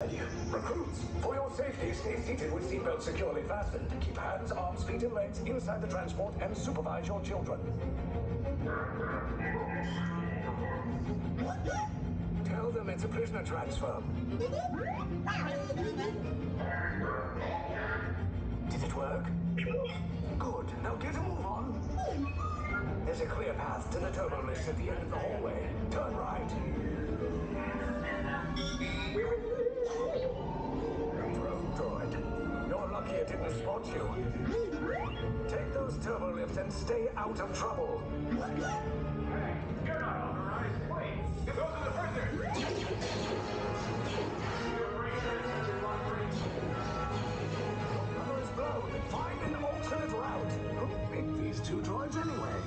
Recruits, for your safety, stay seated with seatbelts securely fastened. Keep hands, arms, feet, and legs inside the transport and supervise your children. Tell them it's a prisoner transfer. Did it work? Good. Now get a move on. There's a clear path to the turbo lift at the end of the hallway. Turn right. Didn't spot you. Take those turbo lifts and stay out of trouble. You're not authorized. Wait, those are the prisoners. This is blown. Find an alternate route. Who picked these two anyway?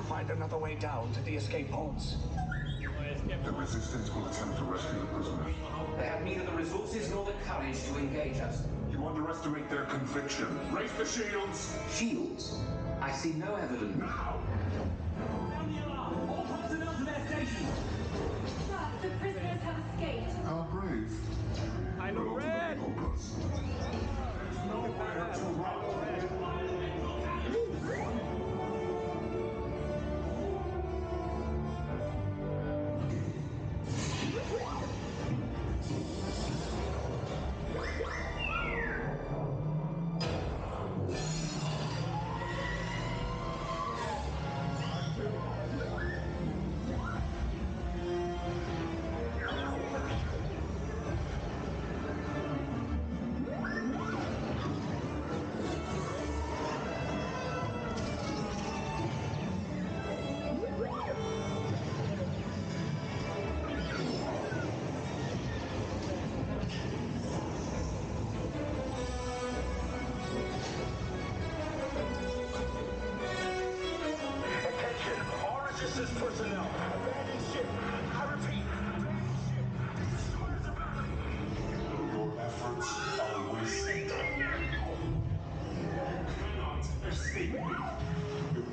To find another way down to the escape pods. The resistance will attempt to rescue the prisoners. They have neither the resources nor the courage to engage us. You underestimate their conviction. Raise the shields! Shields? I see no evidence. Now! Sound the alarm. All personnel to their stations. Sir, the prisoners have escaped. How brave. I know red!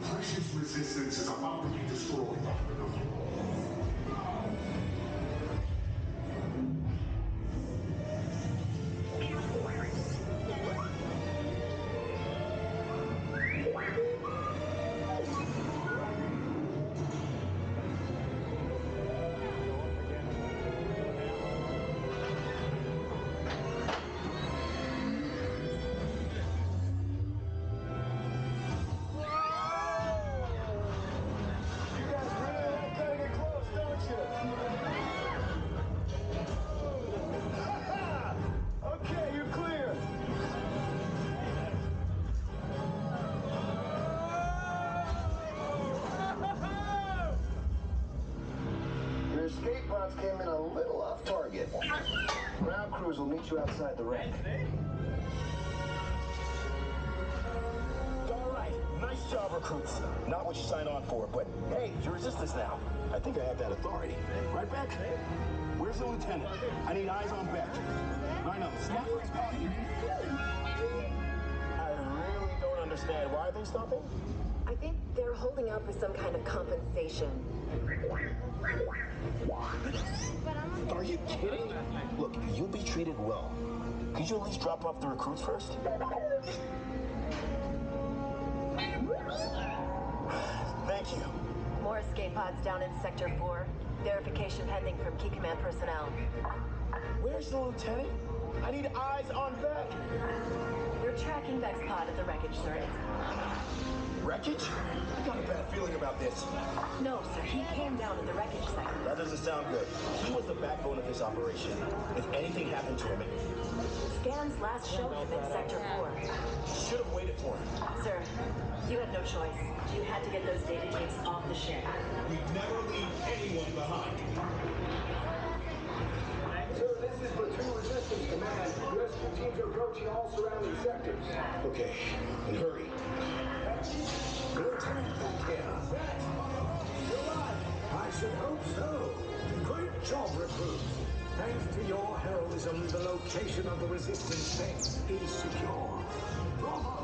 Precious resistance is about to be destroyed. Pods came in a little off target. Ground crews will meet you outside the ring. All right, nice job, recruits. Not what you signed on for, but hey, you're resistance now. I think I have that authority. Right, Bek? Where's the lieutenant? I need eyes on Bek. Rhino, Stafford is calling. I really don't understand. Why are they stopping? I think they're holding out for some kind of compensation. Are you kidding? Look, you'll be treated well. Could you at least drop off the recruits first? Thank you. More escape pods down in Sector 4. Verification pending from Key Command personnel. Where's the lieutenant? I need eyes on Bek. They're tracking Bek's pod at the wreckage, sir. It's Wreckage? I got a bad feeling about this. No, sir. He came down at the wreckage site. That doesn't sound good. He was the backbone of this operation. If anything happened to him, it Scan's last showed him in Sector 4. should have waited for him. Sir, you had no choice. You had to get those data tapes off the ship. We never leave anyone behind. Sir, this is Platoon Resistance Command. Rescue teams are approaching all surrounding sectors. Okay, and hurry. Lieutenant Pacquiao. I should hope so. Great job, recruits. Thanks to your heroism, the location of the resistance base is secure.